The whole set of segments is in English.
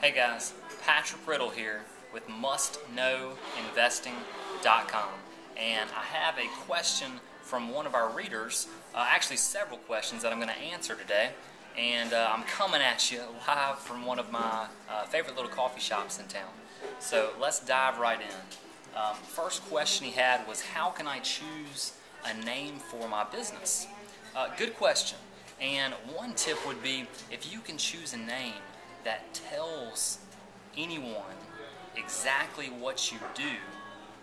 Hey guys, Patrick Priddle here with MustKnowInvesting.com, and I have a question from one of our readers. Uh, actually, several questions that I'm going to answer today, and uh, I'm coming at you live from one of my uh, favorite little coffee shops in town. So let's dive right in. Um, first question he had was, how can I choose a name for my business? Uh, good question. And one tip would be if you can choose a name that tells anyone exactly what you do,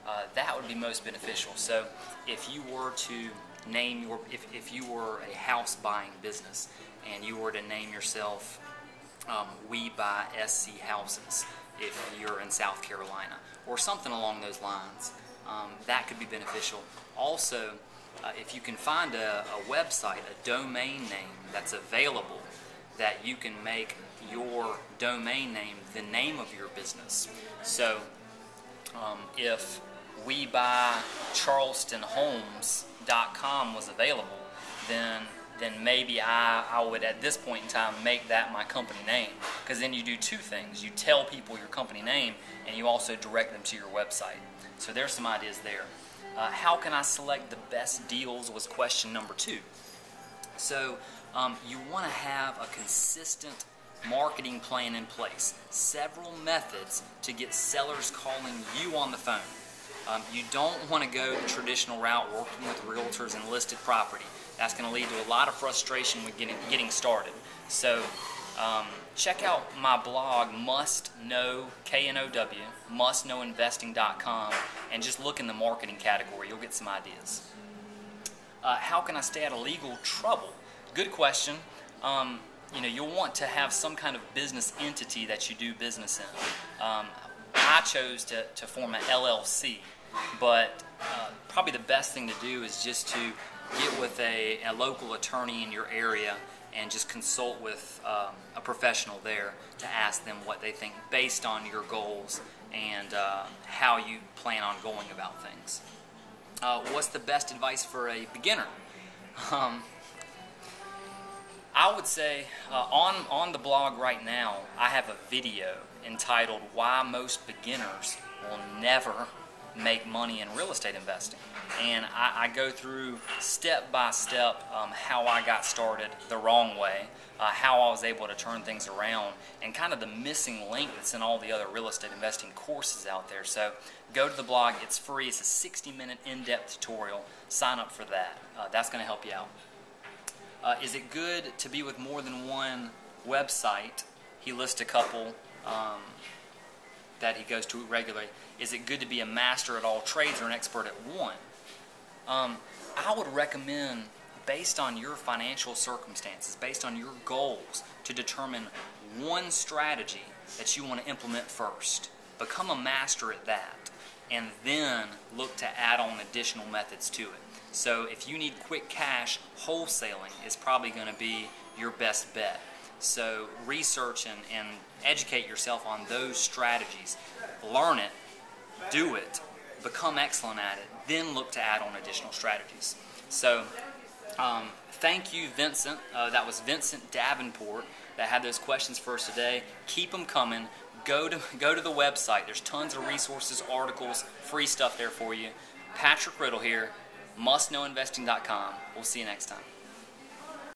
uh, that would be most beneficial. So if you were to name your, if, if you were a house buying business and you were to name yourself um, We Buy SC Houses, if you're in South Carolina, or something along those lines, um, that could be beneficial. Also, uh, if you can find a, a website, a domain name that's available that you can make your domain name the name of your business. So um, if we buy charlestonhomes.com was available, then then maybe I, I would at this point in time make that my company name. Because then you do two things. You tell people your company name and you also direct them to your website. So there's some ideas there. Uh, how can I select the best deals was question number two. So um, you want to have a consistent marketing plan in place. Several methods to get sellers calling you on the phone. Um, you don't want to go the traditional route working with realtors and listed property. That's going to lead to a lot of frustration with getting, getting started. So um, check out my blog, Must Know, K-N-O-W, mustknowinvesting.com, and just look in the marketing category. You'll get some ideas. Uh, how can I stay out of legal trouble? Good question. Um, you know, you'll want to have some kind of business entity that you do business in. Um, I chose to, to form an LLC, but uh, probably the best thing to do is just to get with a, a local attorney in your area and just consult with um, a professional there to ask them what they think based on your goals and uh, how you plan on going about things. Uh, what's the best advice for a beginner? Um, I would say uh, on, on the blog right now, I have a video entitled Why Most Beginners Will Never Make Money in Real Estate Investing. And I, I go through step by step um, how I got started the wrong way, uh, how I was able to turn things around, and kind of the missing link that's in all the other real estate investing courses out there. So go to the blog, it's free, it's a 60 minute in depth tutorial. Sign up for that, uh, that's going to help you out. Uh, is it good to be with more than one website? He lists a couple um, that he goes to regularly. Is it good to be a master at all trades or an expert at one? Um, I would recommend, based on your financial circumstances, based on your goals, to determine one strategy that you want to implement first. Become a master at that, and then look to add on additional methods to it. So if you need quick cash, wholesaling is probably going to be your best bet. So research and, and educate yourself on those strategies. Learn it, do it, become excellent at it, then look to add on additional strategies. So um, thank you, Vincent. Uh, that was Vincent Davenport that had those questions for us today. Keep them coming. Go to, go to the website. There's tons of resources, articles, free stuff there for you. Patrick Priddle here, mustknowinvesting.com. We'll see you next time.